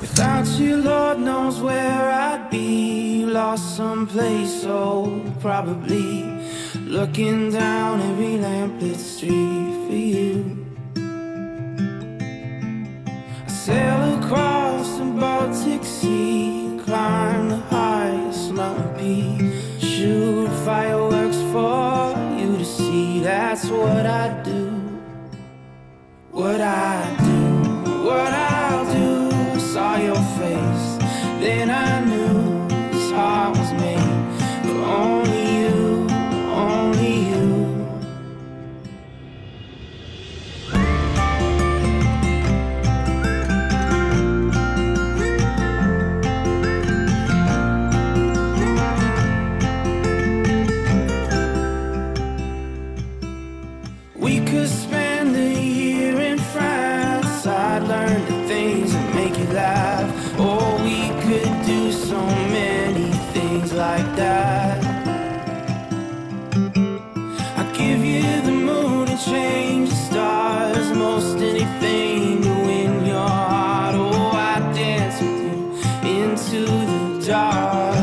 Without you, Lord knows where I'd be. Lost someplace, oh, probably. Looking down every lamplit street for you. I sail across the Baltic Sea, climb the highest mountain peak, shoot fireworks for you to see. That's what I do. What I like that. I'd give you the moon and change the stars. Most anything to win your heart. Oh, I'd dance with you into the dark.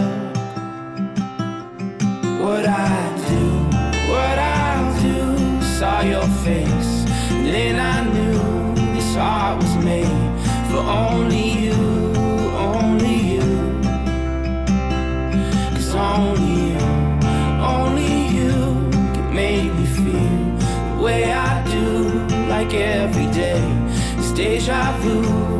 What I do, what I'll do. Saw your face, then I knew this heart was made for only you, deja vu,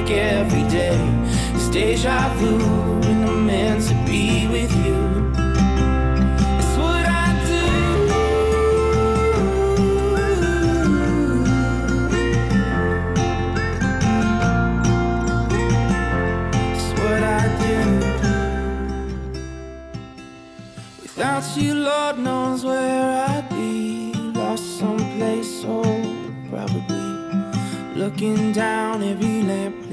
like every day. It's deja vu, and I'm meant to be with you. Without you, Lord knows where I'd be. Lost someplace, oh, probably. Looking down every lamp